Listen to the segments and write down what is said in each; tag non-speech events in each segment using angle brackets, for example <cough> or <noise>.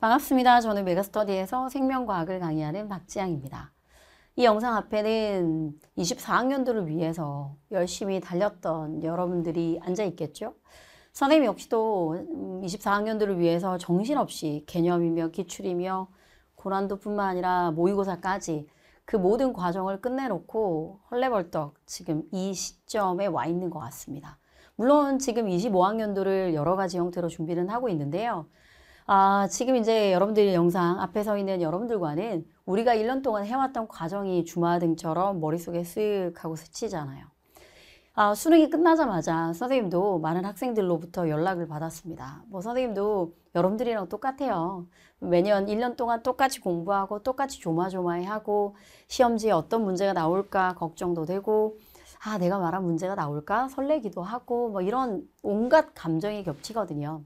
반갑습니다. 저는 메가스터디에서 생명과학을 강의하는 박지향입니다. 이 영상 앞에는 24학년도를 위해서 열심히 달렸던 여러분들이 앉아 있겠죠? 선생님 역시도 24학년도를 위해서 정신없이 개념이며 기출이며 고난도뿐만 아니라 모의고사까지 그 모든 과정을 끝내놓고 헐레벌떡 지금 이 시점에 와 있는 것 같습니다. 물론 지금 25학년도를 여러 가지 형태로 준비는 하고 있는데요. 아, 지금 이제 여러분들이 영상 앞에 서 있는 여러분들과는 우리가 1년 동안 해왔던 과정이 주마등처럼 머릿속에 쓱 하고 스치잖아요. 아, 수능이 끝나자마자 선생님도 많은 학생들로부터 연락을 받았습니다. 뭐 선생님도 여러분들이랑 똑같아요. 매년 1년 동안 똑같이 공부하고 똑같이 조마조마해 하고 시험지에 어떤 문제가 나올까 걱정도 되고 아, 내가 말한 문제가 나올까 설레기도 하고 뭐 이런 온갖 감정이 겹치거든요.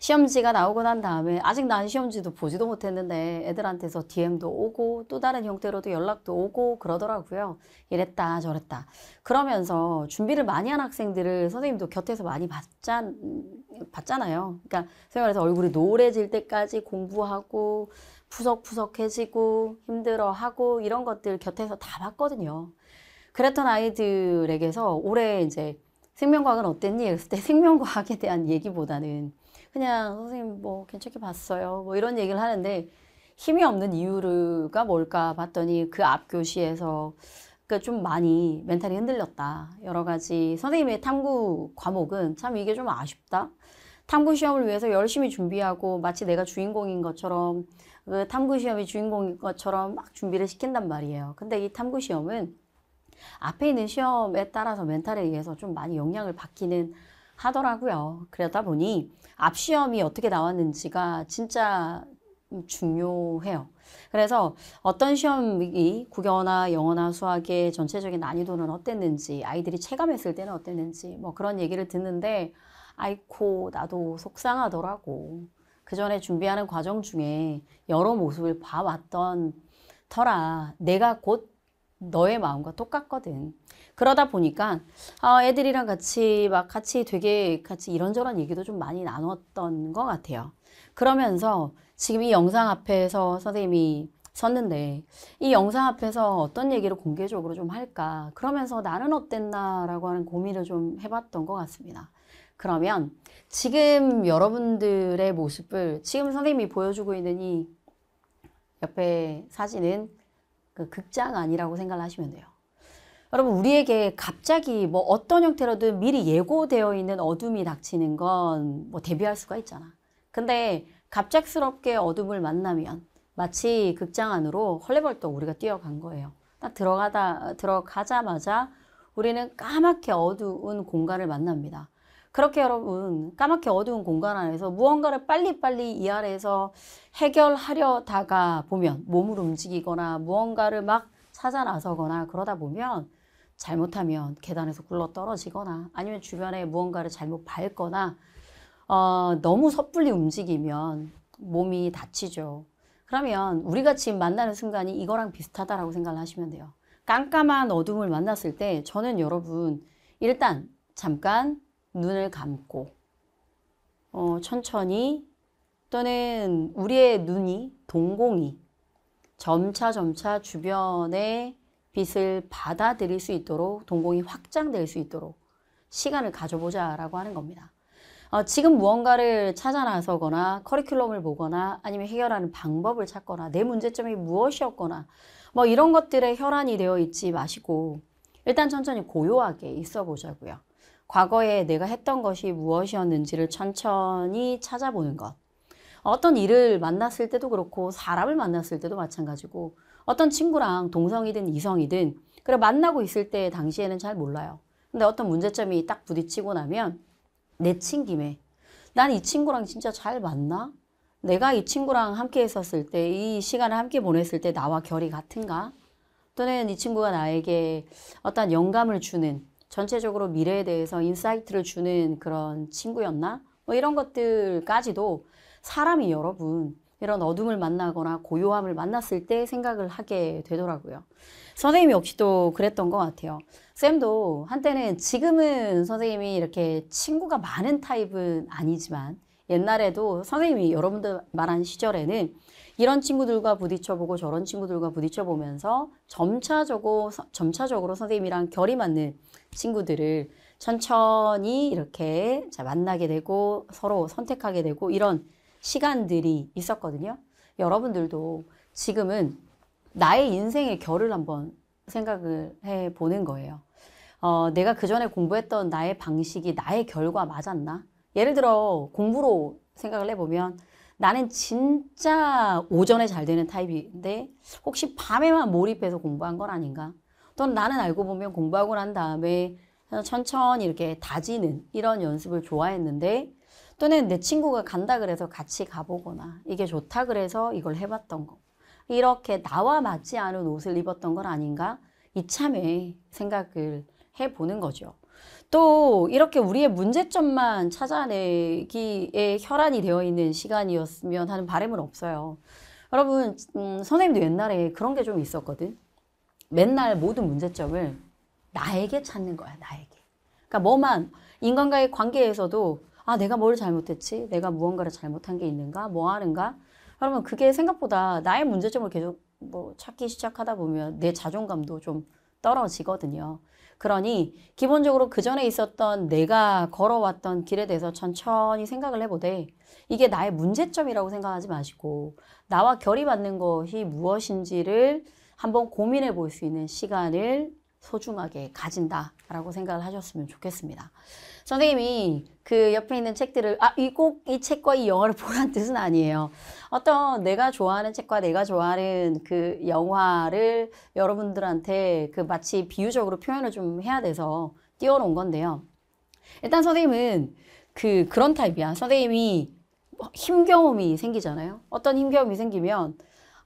시험지가 나오고 난 다음에 아직 난 시험지도 보지도 못했는데 애들한테서 DM도 오고 또 다른 형태로도 연락도 오고 그러더라고요. 이랬다 저랬다. 그러면서 준비를 많이 한 학생들을 선생님도 곁에서 많이 봤잖, 봤잖아요. 그러니까 생활에서 얼굴이 노래질 때까지 공부하고 푸석푸석해지고 힘들어하고 이런 것들 곁에서 다 봤거든요. 그랬던 아이들에게서 올해 이제 생명과학은 어땠니? 그랬을 때 <laughs> 생명과학에 대한 얘기보다는 그냥 선생님 뭐 괜찮게 봤어요. 뭐 이런 얘기를 하는데 힘이 없는 이유가 뭘까 봤더니 그 앞 교시에서 그좀 많이 멘탈이 흔들렸다. 여러 가지 선생님의 탐구 과목은 참 이게 좀 아쉽다. 탐구 시험을 위해서 열심히 준비하고 마치 내가 주인공인 것처럼 그 탐구 시험이 주인공인 것처럼 막 준비를 시킨단 말이에요. 근데 이 탐구 시험은 앞에 있는 시험에 따라서 멘탈에 의해서 좀 많이 영향을 받기는 하더라고요. 그러다 보니 앞 시험이 어떻게 나왔는지가 진짜 중요해요. 그래서 어떤 시험이 국어나 영어나 수학의 전체적인 난이도는 어땠는지, 아이들이 체감했을 때는 어땠는지, 뭐 그런 얘기를 듣는데, 아이코, 나도 속상하더라고. 그 전에 준비하는 과정 중에 여러 모습을 봐왔던 터라 내가 곧 너의 마음과 똑같거든. 그러다 보니까 어, 애들이랑 같이 막 같이 되게 같이 이런저런 얘기도 좀 많이 나눴던 것 같아요. 그러면서 지금 이 영상 앞에서 선생님이 섰는데 이 영상 앞에서 어떤 얘기를 공개적으로 좀 할까 그러면서 나는 어땠나 라고 하는 고민을 좀 해봤던 것 같습니다. 그러면 지금 여러분들의 모습을 지금 선생님이 보여주고 있는 이 옆에 사진은 그 극장 아니라고 생각을 하시면 돼요. 여러분 우리에게 갑자기 뭐 어떤 형태로든 미리 예고되어 있는 어둠이 닥치는 건 뭐 대비할 수가 있잖아. 근데 갑작스럽게 어둠을 만나면 마치 극장 안으로 헐레벌떡 우리가 뛰어간 거예요. 딱 들어가다 들어가자마자 우리는 까맣게 어두운 공간을 만납니다. 그렇게 여러분 까맣게 어두운 공간 안에서 무언가를 빨리빨리 이 아래에서 해결하려다가 보면 몸을 움직이거나 무언가를 막 찾아 나서거나 그러다 보면 잘못하면 계단에서 굴러 떨어지거나 아니면 주변에 무언가를 잘못 밟거나 어, 너무 섣불리 움직이면 몸이 다치죠. 그러면 우리가 지금 만나는 순간이 이거랑 비슷하다라고 생각을 하시면 돼요. 깜깜한 어둠을 만났을 때 저는 여러분 일단 잠깐 눈을 감고 어, 천천히 또는 우리의 눈이 동공이 점차 점차 주변의 빛을 받아들일 수 있도록 동공이 확장될 수 있도록 시간을 가져보자 라고 하는 겁니다. 어, 지금 무언가를 찾아 나서거나 커리큘럼을 보거나 아니면 해결하는 방법을 찾거나 내 문제점이 무엇이었거나 뭐 이런 것들에 혈안이 되어 있지 마시고 일단 천천히 고요하게 있어 보자고요. 과거에 내가 했던 것이 무엇이었는지를 천천히 찾아보는 것. 어떤 일을 만났을 때도 그렇고 사람을 만났을 때도 마찬가지고 어떤 친구랑 동성이든 이성이든 그래 만나고 있을 때 당시에는 잘 몰라요. 근데 어떤 문제점이 딱 부딪히고 나면 내친 김에 난 이 친구랑 진짜 잘 맞나? 내가 이 친구랑 함께 했었을 때, 이 시간을 함께 보냈을 때 나와 결이 같은가? 또는 이 친구가 나에게 어떤 영감을 주는 전체적으로 미래에 대해서 insight를 주는 그런 친구였나? 뭐 이런 것들까지도 사람이 여러분 이런 어둠을 만나거나 고요함을 만났을 때 생각을 하게 되더라고요. 선생님이 역시도 그랬던 것 같아요. 쌤도 한때는 지금은 선생님이 이렇게 친구가 많은 타입은 아니지만 옛날에도 선생님이 여러분들 말한 시절에는 이런 친구들과 부딪혀보고 저런 친구들과 부딪혀보면서 점차적으로, 점차적으로 선생님이랑 결이 맞는 친구들을 천천히 이렇게 만나게 되고 서로 선택하게 되고 이런 시간들이 있었거든요. 여러분들도 지금은 나의 인생의 결을 한번 생각을 해 보는 거예요. 어, 내가 그 전에 공부했던 나의 방식이 나의 결과 맞았나? 예를 들어 공부로 생각을 해보면 나는 진짜 오전에 잘 되는 타입인데 혹시 밤에만 몰입해서 공부한 건 아닌가? 또는 나는 알고 보면 공부하고 난 다음에 천천히 이렇게 다지는 이런 연습을 좋아했는데 또는 내 친구가 간다 그래서 같이 가보거나 이게 좋다 그래서 이걸 해봤던 거. 이렇게 나와 맞지 않은 옷을 입었던 건 아닌가? 이참에 생각을 해보는 거죠. 또 이렇게 우리의 문제점만 찾아내기에 혈안이 되어 있는 시간이었으면 하는 바람은 없어요. 여러분, 음, 선생님도 옛날에 그런 게 좀 있었거든. 맨날 모든 문제점을 나에게 찾는 거야, 나에게. 그러니까 뭐만 인간과의 관계에서도 아, 내가 뭘 잘못했지? 내가 무언가를 잘못한 게 있는가? 뭐 하는가? 그러면 그게 생각보다 나의 문제점을 계속 뭐 찾기 시작하다 보면 내 자존감도 좀 떨어지거든요. 그러니 기본적으로 그 전에 있었던 내가 걸어왔던 길에 대해서 천천히 생각을 해보되 이게 나의 문제점이라고 생각하지 마시고 나와 결이 맞는 것이 무엇인지를 한번 고민해 볼 수 있는 시간을 소중하게 가진다라고 생각을 하셨으면 좋겠습니다. 선생님이 그 옆에 있는 책들을 아, 이 꼭 이 책과 이 영화를 <laughs> 보라는 뜻은 아니에요. 어떤 내가 좋아하는 책과 내가 좋아하는 그 영화를 여러분들한테 그 마치 비유적으로 표현을 좀 해야 돼서 띄워놓은 건데요. 일단 선생님은 그 그런 타입이야. 선생님이 힘겨움이 생기잖아요. 어떤 힘겨움이 생기면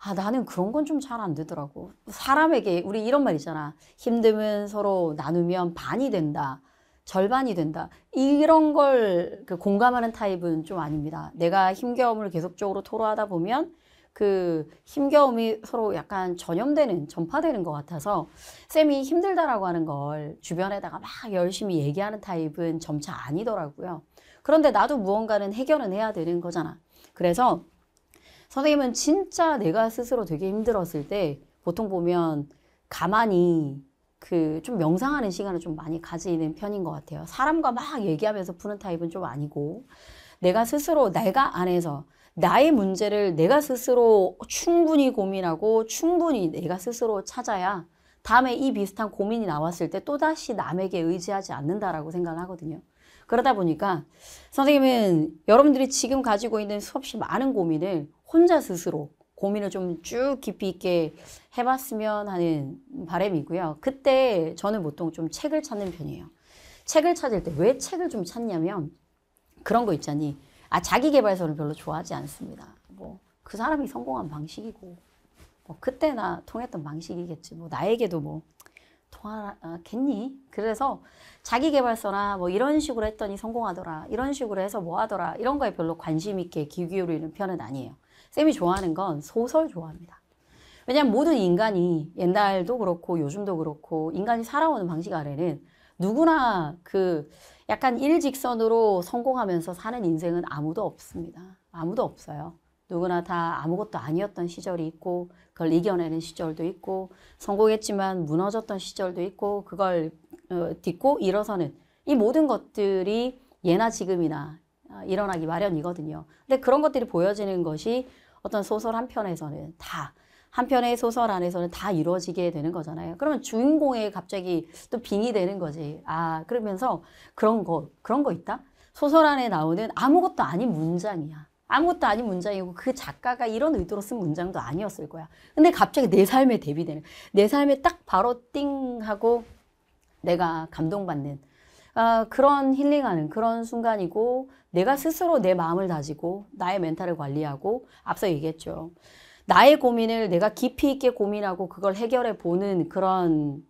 아, 나는 그런 건 좀 잘 안 되더라고. 사람에게, 우리 이런 말 있잖아. 힘듦은 서로 나누면 반이 된다. 절반이 된다. 이런 걸 그 공감하는 타입은 좀 아닙니다. 내가 힘겨움을 계속적으로 토로하다 보면 그 힘겨움이 서로 약간 전염되는, 전파되는 것 같아서 쌤이 힘들다라고 하는 걸 주변에다가 막 열심히 얘기하는 타입은 점차 아니더라고요. 그런데 나도 무언가는 해결은 해야 되는 거잖아. 그래서 선생님은 진짜 내가 스스로 되게 힘들었을 때 보통 보면 가만히 그 좀 명상하는 시간을 좀 많이 가지는 편인 것 같아요. 사람과 막 얘기하면서 푸는 타입은 좀 아니고 내가 스스로 내가 안에서 나의 문제를 내가 스스로 충분히 고민하고 충분히 내가 스스로 찾아야 다음에 이 비슷한 고민이 나왔을 때 또다시 남에게 의지하지 않는다라고 생각을 하거든요. 그러다 보니까 선생님은 여러분들이 지금 가지고 있는 수없이 많은 고민을 혼자 스스로 고민을 좀 쭉 깊이 있게 해봤으면 하는 바람이고요. 그때 저는 보통 좀 책을 찾는 편이에요. 책을 찾을 때 왜 책을 좀 찾냐면 그런 거 있잖니. 아, 자기 개발서를 별로 좋아하지 않습니다. 뭐, 그 사람이 성공한 방식이고, 뭐, 그때나 통했던 방식이겠지. 뭐, 나에게도 뭐, 통하겠니? 그래서 자기 개발서나 뭐 이런 식으로 했더니 성공하더라. 이런 식으로 해서 뭐 하더라. 이런 거에 별로 관심 있게 귀 기울이는 편은 아니에요. 쌤이 좋아하는 건 소설 좋아합니다. 왜냐하면 모든 인간이 옛날도 그렇고 요즘도 그렇고 인간이 살아오는 방식 아래는 누구나 그 약간 일직선으로 성공하면서 사는 인생은 아무도 없습니다. 아무도 없어요. 누구나 다 아무것도 아니었던 시절이 있고 그걸 이겨내는 시절도 있고 성공했지만 무너졌던 시절도 있고 그걸 어, 딛고 일어서는 이 모든 것들이 예나 지금이나 어, 일어나기 마련이거든요. 근데 그런 것들이 보여지는 것이 어떤 소설 한 편에서는 다, 한 편의 소설 안에서는 다 이루어지게 되는 거잖아요. 그러면 주인공에 갑자기 또 빙이 되는 거지. 아, 그러면서 그런 거, 그런 거 있다? 소설 안에 나오는 아무것도 아닌 문장이야. 아무것도 아닌 문장이고 그 작가가 이런 의도로 쓴 문장도 아니었을 거야. 근데 갑자기 내 삶에 대비되는, 내 삶에 딱 바로 띵 하고 내가 감동받는 아, 그런 힐링하는 그런 순간이고 내가 스스로 내 마음을 다지고 나의 멘탈을 관리하고 앞서 얘기했죠. 나의 고민을 내가 깊이 있게 고민하고 그걸 해결해 보는 그런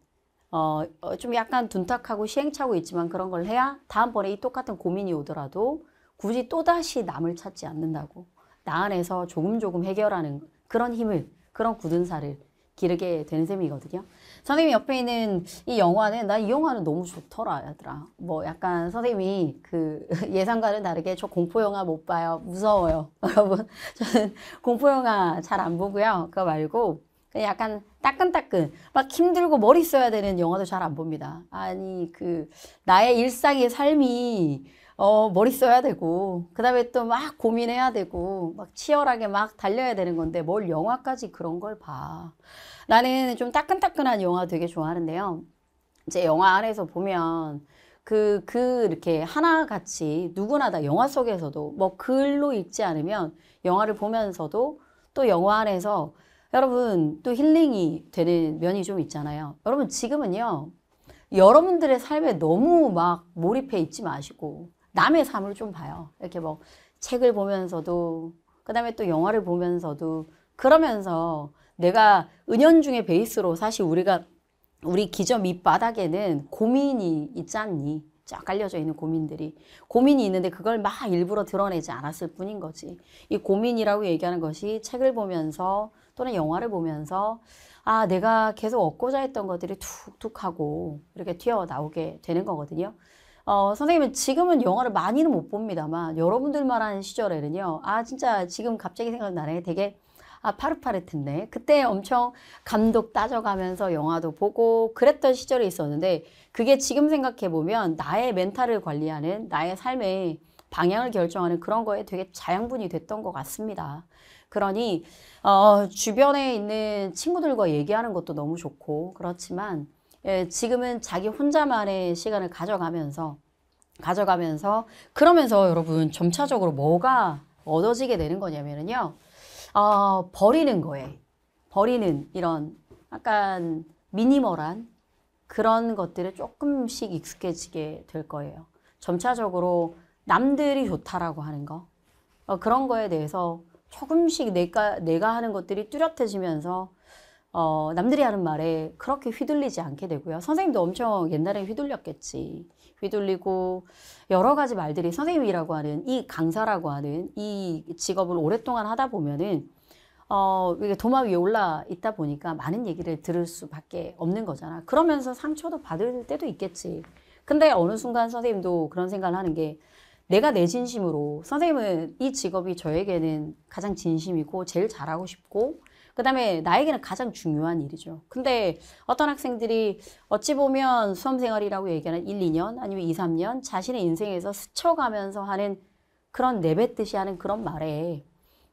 어, 어, 좀 약간 둔탁하고 시행착오 있지만 그런 걸 해야 다음번에 이 똑같은 고민이 오더라도 굳이 또다시 남을 찾지 않는다고 나 안에서 조금 조금 해결하는 그런 힘을 그런 굳은 살을 기르게 되는 셈이거든요. 선생님 옆에 있는 이 영화는 나 이 영화는 너무 좋더라 얘들아. 뭐 약간 선생님이 그 <laughs> 예상과는 다르게 저 공포 영화 못 봐요. 무서워요. <laughs> 여러분 저는 공포 영화 잘 안 보고요. 그거 말고 약간 따끈따끈 막 힘들고 머리 써야 되는 영화도 잘 안 봅니다. 아니 그 나의 일상의 삶이 어, 머리 써야 되고, 그 다음에 또 막 고민해야 되고, 막 치열하게 막 달려야 되는 건데, 뭘 영화까지 그런 걸 봐. 나는 좀 따끈따끈한 영화 되게 좋아하는데요. 이제 영화 안에서 보면, 그, 그, 이렇게 하나같이 누구나 다 영화 속에서도 뭐 글로 읽지 않으면 영화를 보면서도 또 영화 안에서 여러분 또 힐링이 되는 면이 좀 있잖아요. 여러분 지금은요, 여러분들의 삶에 너무 막 몰입해 있지 마시고, 남의 삶을 좀 봐요. 이렇게 뭐 책을 보면서도 그 다음에 또 영화를 보면서도 그러면서 내가 은연중에 베이스로 사실 우리가 우리 기저 밑바닥에는 고민이 있지 않니? 쫙 깔려져 있는 고민들이 고민이 있는데 그걸 막 일부러 드러내지 않았을 뿐인 거지. 이 고민이라고 얘기하는 것이 책을 보면서 또는 영화를 보면서 아 내가 계속 얻고자 했던 것들이 툭툭 하고 이렇게 튀어나오게 되는 거거든요. 어, 선생님은 지금은 영화를 많이는 못 봅니다만 여러분들 말하는 시절에는요. 아 진짜 지금 갑자기 생각나네. 되게 아 파릇파릇했네. 그때 엄청 감독 따져가면서 영화도 보고 그랬던 시절이 있었는데 그게 지금 생각해 보면 나의 멘탈을 관리하는 나의 삶의 방향을 결정하는 그런 거에 되게 자양분이 됐던 것 같습니다. 그러니 어, 주변에 있는 친구들과 얘기하는 것도 너무 좋고 그렇지만 예, 지금은 자기 혼자만의 시간을 가져가면서 가져가면서 그러면서 여러분 점차적으로 뭐가 얻어지게 되는 거냐면요. 어, 버리는 거에 버리는 이런 약간 미니멀한 그런 것들에 조금씩 익숙해지게 될 거예요. 점차적으로 남들이 좋다라고 하는 거 어, 그런 거에 대해서 조금씩 내가 내가 하는 것들이 뚜렷해지면서 어, 남들이 하는 말에 그렇게 휘둘리지 않게 되고요. 선생님도 엄청 옛날에 휘둘렸겠지. 휘둘리고 여러 가지 말들이 선생님이라고 하는 이 강사라고 하는 이 직업을 오랫동안 하다 보면은 어, 이게 도마 위에 올라 있다 보니까 많은 얘기를 들을 수밖에 없는 거잖아. 그러면서 상처도 받을 때도 있겠지. 근데 어느 순간 선생님도 그런 생각을 하는 게 내가 내 진심으로 선생님은 이 직업이 저에게는 가장 진심이고 제일 잘하고 싶고 그 다음에 나에게는 가장 중요한 일이죠. 근데 어떤 학생들이 어찌 보면 수험생활이라고 얘기하는 1, 2년 아니면 2, 3년 자신의 인생에서 스쳐가면서 하는 그런 내뱉듯이 하는 그런 말에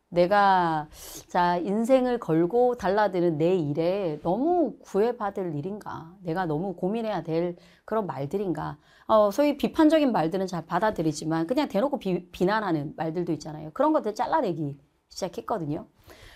내가 자 인생을 걸고 달라드는 내 일에 너무 구애받을 일인가? 내가 너무 고민해야 될 그런 말들인가? 어, 소위 비판적인 말들은 잘 받아들이지만 그냥 대놓고 비, 비난하는 말들도 있잖아요. 그런 것들 잘라내기 시작했거든요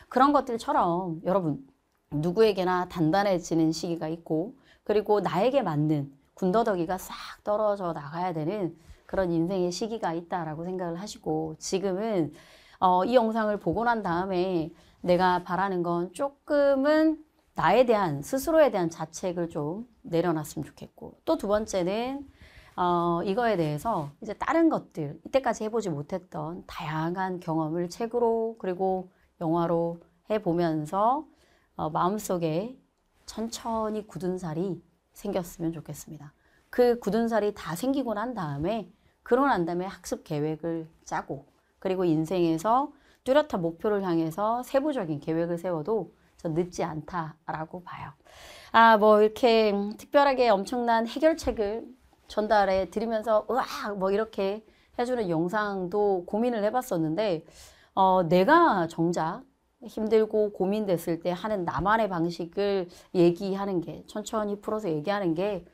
그런 것들처럼 여러분 누구에게나 단단해지는 시기가 있고 그리고 나에게 맞는 군더더기가 싹 떨어져 나가야 되는 그런 인생의 시기가 있다라고 생각을 하시고 지금은 어, 이 영상을 보고 난 다음에 내가 바라는 건 조금은 나에 대한 스스로에 대한 자책을 좀 내려놨으면 좋겠고 또 두 번째는 어, 이거에 대해서 이제 다른 것들 이때까지 해보지 못했던 다양한 경험을 책으로 그리고 영화로 해보면서 어, 마음속에 천천히 굳은 살이 생겼으면 좋겠습니다. 그 굳은 살이 다 생기고 난 다음에 그러고 난 다음에 학습 계획을 짜고 그리고 인생에서 뚜렷한 목표를 향해서 세부적인 계획을 세워도 저 늦지 않다라고 봐요. 아, 뭐 이렇게 특별하게 엄청난 해결책을 전달해 드리면서 으악 뭐 이렇게 해주는 영상도 고민을 해봤었는데 어, 내가 정작 힘들고 고민됐을 때 하는 나만의 방식을 얘기하는 게 천천히 풀어서 얘기하는 게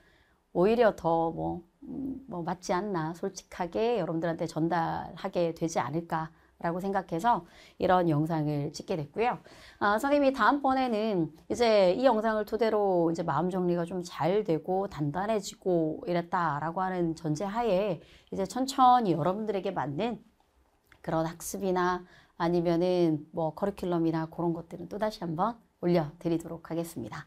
오히려 더 뭐, 음, 뭐 맞지 않나 솔직하게 여러분들한테 전달하게 되지 않을까 라고 생각해서 이런 영상을 찍게 됐고요. 아, 선생님이 다음번에는 이제 이 영상을 토대로 이제 마음 정리가 좀 잘 되고 단단해지고 이랬다라고 하는 전제하에 이제 천천히 여러분들에게 맞는 그런 학습이나 아니면은 뭐 커리큘럼이나 그런 것들은 또 다시 한번 올려드리도록 하겠습니다.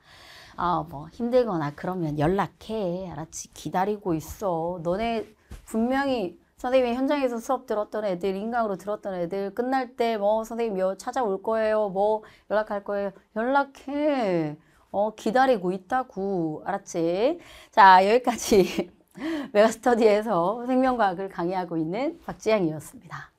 아, 뭐 힘들거나 그러면 연락해. 알았지? 기다리고 있어. 너네 분명히 선생님이 현장에서 수업 들었던 애들, 인강으로 들었던 애들, 끝날 때 뭐 선생님 여 찾아올 거예요. 뭐 연락할 거예요. 연락해. 어, 기다리고 있다고. 알았지? 자, 여기까지 <laughs> 메가스터디에서 생명과학을 강의하고 있는 박지향이었습니다.